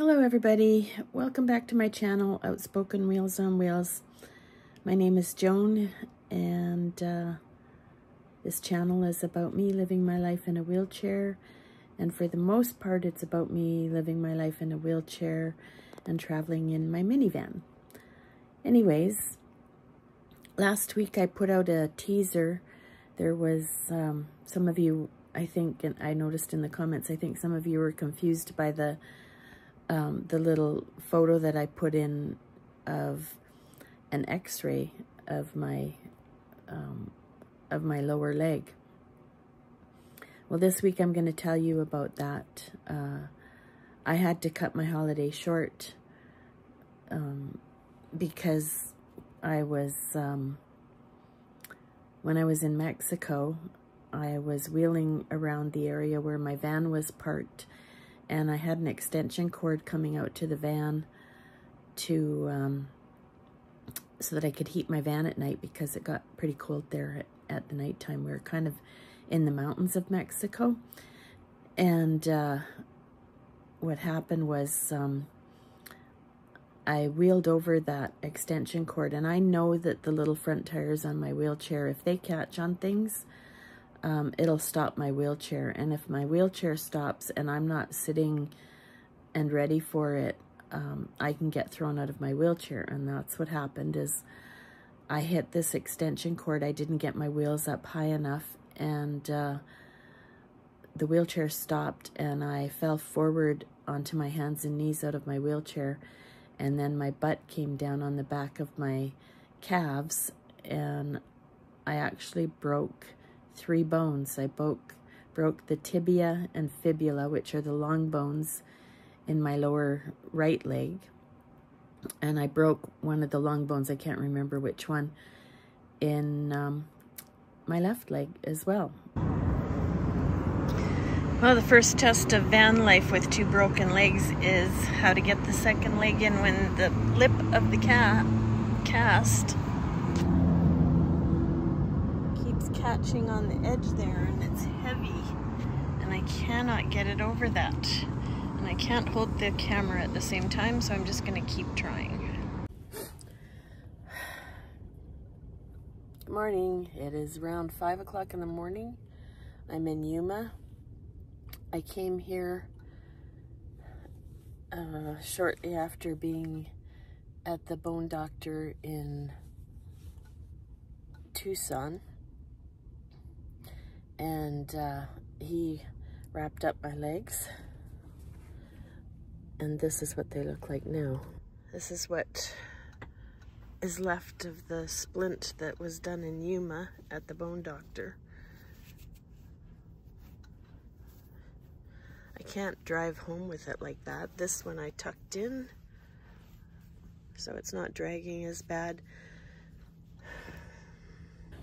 Hello everybody, welcome back to my channel, Out-Spokin Wheels on Wheels. My name is Joan and uh, this channel is about me living my life in a wheelchair and for the most part it's about me living my life in a wheelchair and traveling in my minivan. Anyways, last week I put out a teaser. There was um, some of you, I think, and I noticed in the comments, I think some of you were confused by the um, the little photo that I put in of an x-ray of my um, of my lower leg. Well, this week I'm going to tell you about that. Uh, I had to cut my holiday short um, because I was, um, when I was in Mexico, I was wheeling around the area where my van was parked and I had an extension cord coming out to the van to um, so that I could heat my van at night because it got pretty cold there at, at the nighttime. We were kind of in the mountains of Mexico. And uh, what happened was um, I wheeled over that extension cord and I know that the little front tires on my wheelchair, if they catch on things, um, it'll stop my wheelchair. And if my wheelchair stops and I'm not sitting and ready for it, um, I can get thrown out of my wheelchair. And that's what happened is I hit this extension cord. I didn't get my wheels up high enough and uh, the wheelchair stopped and I fell forward onto my hands and knees out of my wheelchair. And then my butt came down on the back of my calves and I actually broke three bones. I broke, broke the tibia and fibula, which are the long bones in my lower right leg. And I broke one of the long bones, I can't remember which one, in um, my left leg as well. Well, the first test of van life with two broken legs is how to get the second leg in when the lip of the cast catching on the edge there and it's heavy and I cannot get it over that. And I can't hold the camera at the same time, so I'm just gonna keep trying. Good morning. It is around five o'clock in the morning. I'm in Yuma. I came here uh, shortly after being at the bone doctor in Tucson and uh, he wrapped up my legs and this is what they look like now. This is what is left of the splint that was done in Yuma at the bone doctor. I can't drive home with it like that. This one I tucked in so it's not dragging as bad.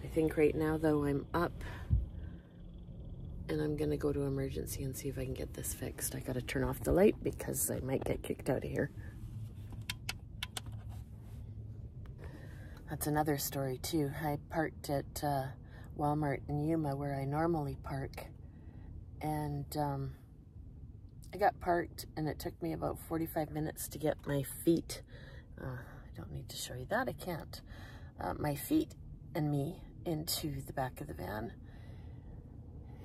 I think right now though I'm up and I'm gonna go to emergency and see if I can get this fixed. I gotta turn off the light because I might get kicked out of here. That's another story too. I parked at uh, Walmart in Yuma where I normally park and um, I got parked and it took me about 45 minutes to get my feet, uh, I don't need to show you that, I can't, uh, my feet and me into the back of the van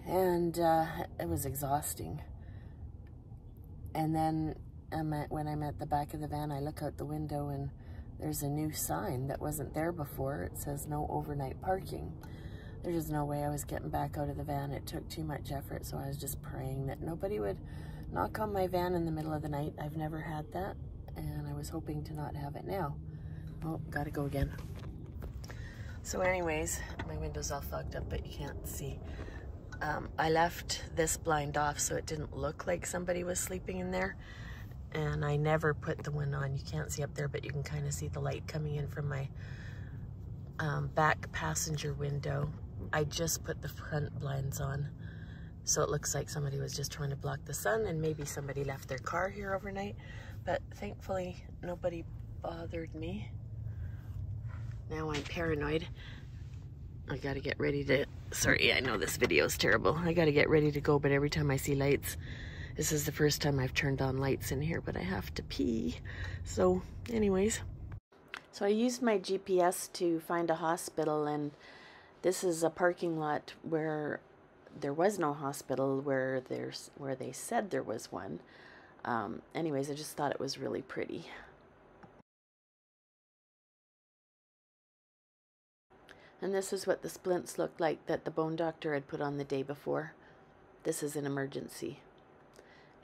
and uh, it was exhausting. And then I'm at, when I'm at the back of the van, I look out the window and there's a new sign that wasn't there before. It says no overnight parking. There's just no way I was getting back out of the van. It took too much effort, so I was just praying that nobody would knock on my van in the middle of the night. I've never had that, and I was hoping to not have it now. Oh, gotta go again. So anyways, my window's all fogged up, but you can't see. Um, I left this blind off so it didn't look like somebody was sleeping in there. And I never put the one on. You can't see up there, but you can kind of see the light coming in from my um, back passenger window. I just put the front blinds on. So it looks like somebody was just trying to block the sun and maybe somebody left their car here overnight. But thankfully, nobody bothered me. Now I'm paranoid. I gotta get ready to, sorry, I know this video is terrible. I gotta get ready to go, but every time I see lights, This is the first time I've turned on lights in here, but I have to pee. So, anyways. So I used my GPS to find a hospital, and this is a parking lot where there was no hospital where there's where they said there was one. Um, anyways, I just thought it was really pretty. And this is what the splints looked like that the bone doctor had put on the day before. This is an emergency.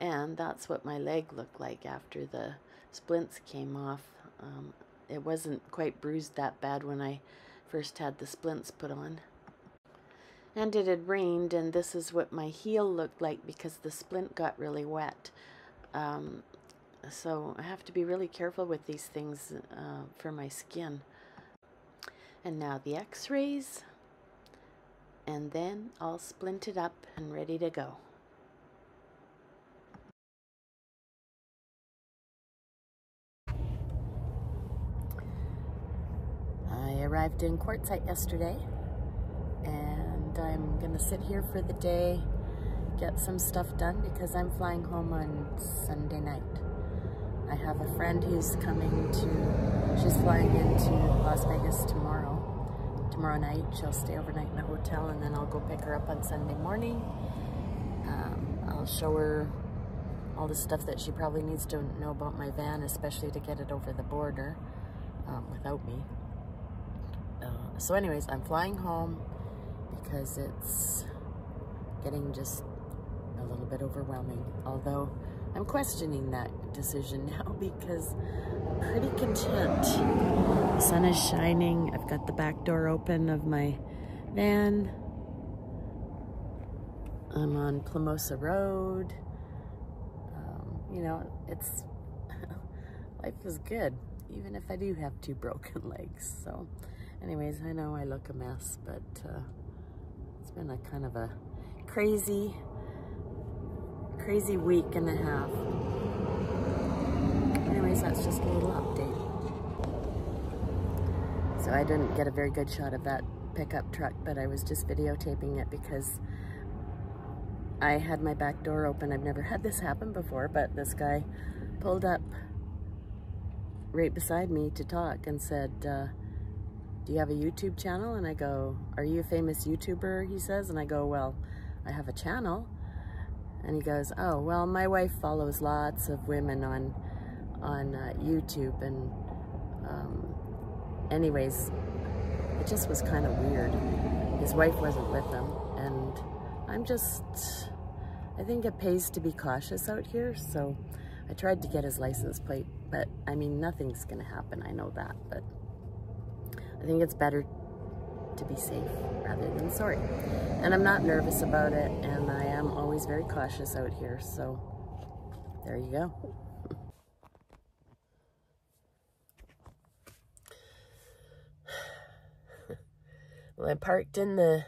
And that's what my leg looked like after the splints came off. Um, it wasn't quite bruised that bad when I first had the splints put on. And it had rained, and this is what my heel looked like because the splint got really wet. Um, so I have to be really careful with these things uh, for my skin. And now the x-rays, and then all splinted up and ready to go. I arrived in Quartzsite yesterday and I'm gonna sit here for the day get some stuff done because I'm flying home on Sunday night. I have a friend who's coming to, she's flying into Las Vegas tomorrow. Tomorrow night, she'll stay overnight in a hotel and then I'll go pick her up on Sunday morning. Um, I'll show her all the stuff that she probably needs to know about my van, especially to get it over the border um, without me. Uh, so anyways, I'm flying home because it's getting just a little bit overwhelming. Although I'm questioning that decision now because I'm pretty content. The sun is shining. I've got the back door open of my van. I'm on Plomosa Road. Um, you know, it's life is good, even if I do have two broken legs. So, anyways, I know I look a mess, but uh, it's been a kind of a crazy crazy week and a half. Anyways, that's just a little update. So I didn't get a very good shot of that pickup truck, but I was just videotaping it because I had my back door open. I've never had this happen before, but this guy pulled up right beside me to talk and said, uh, do you have a YouTube channel? And I go, are you a famous YouTuber? He says, and I go, well, I have a channel. And he goes, oh, well, my wife follows lots of women on, on uh, YouTube. And um, anyways, it just was kind of weird. His wife wasn't with him. And I'm just, I think it pays to be cautious out here. So I tried to get his license plate, but I mean, nothing's going to happen. I know that, but I think it's better to be safe rather than sorry. And I'm not nervous about it, and I am always very cautious out here, so there you go. well, I parked in the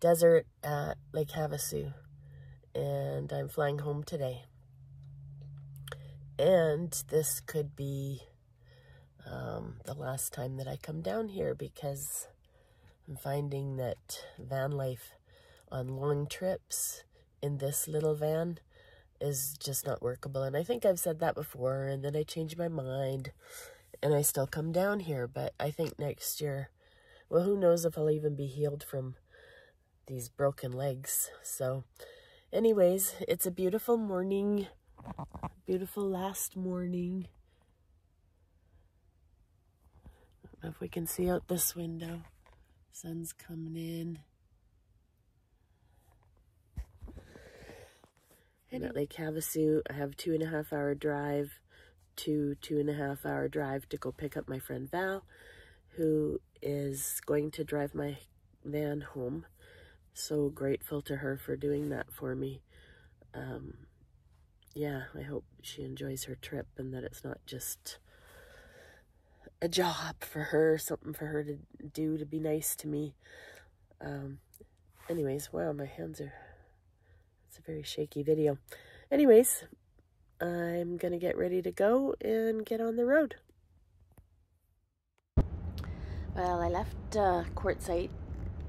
desert at Lake Havasu, and I'm flying home today. And this could be um, the last time that I come down here because I'm finding that van life on long trips in this little van is just not workable. And I think I've said that before, and then I changed my mind, and I still come down here. But I think next year, well, who knows if I'll even be healed from these broken legs. So, anyways, it's a beautiful morning, beautiful last morning. I don't know if we can see out this window. Sun's coming in. And at Lake Havasu, I have two and a half hour drive to two and a half hour drive to go pick up my friend Val, who is going to drive my van home. So grateful to her for doing that for me. Um, yeah, I hope she enjoys her trip and that it's not just a job for her, something for her to do to be nice to me. Um, anyways, wow, my hands are, it's a very shaky video. Anyways, I'm going to get ready to go and get on the road. Well, I left uh, Quartzsite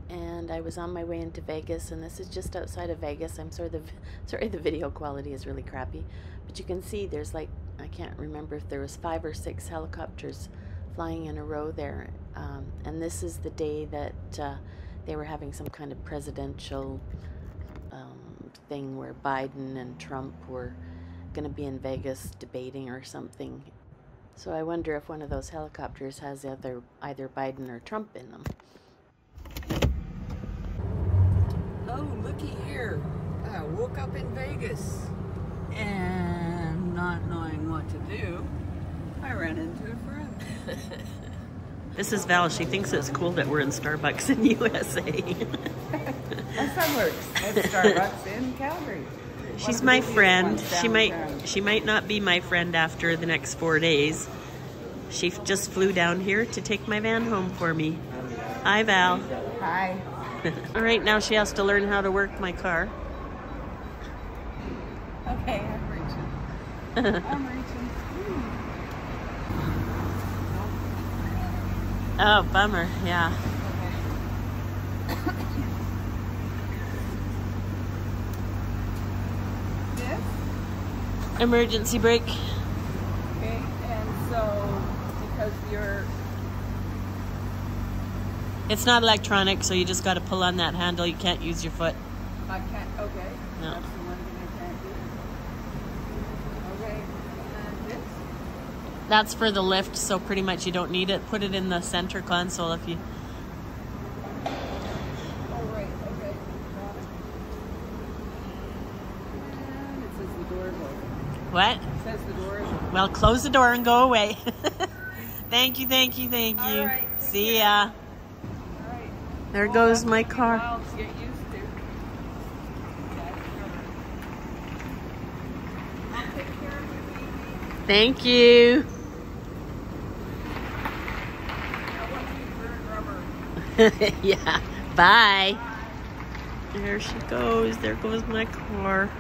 and I was on my way into Vegas and this is just outside of Vegas. I'm sorry the sorry the video quality is really crappy, but you can see there's like I can't remember if there was five or six helicopters flying in a row there, um, and this is the day that uh, they were having some kind of presidential um, thing where Biden and Trump were going to be in Vegas debating or something. So I wonder if one of those helicopters has either either Biden or Trump in them. Oh, looky here. I woke up in Vegas and not knowing what to do, I ran into a friend. This is Val. She thinks it's cool that we're in Starbucks in USA. My son works at Starbucks in Calgary. She's my friend. She might downtown. she might not be my friend after the next 4 days. She just flew down here to take my van home for me. Hi Val. Hi. All right, now she has to learn how to work my car. Okay, I'm reaching. I'm reaching. Oh, bummer. Yeah. This? Emergency brake. Okay, and so because you're It's not electronic, so you just got to pull on that handle. You can't use your foot. I can't okay. No. That's the one thing I can't do. Okay. And this? That's for the lift, so pretty much you don't need it. Put it in the center console if you. Oh right, okay. Got it. And it says the door is open. What? It says the door is open. Well, close the door and go away. thank you, thank you, thank you. All right, See care. ya. All right. There Well, goes that's my taking a car. while to get used to. Okay, sure. I'll take care of you, baby. Thank you. Yeah. Bye. There she goes. There goes my car.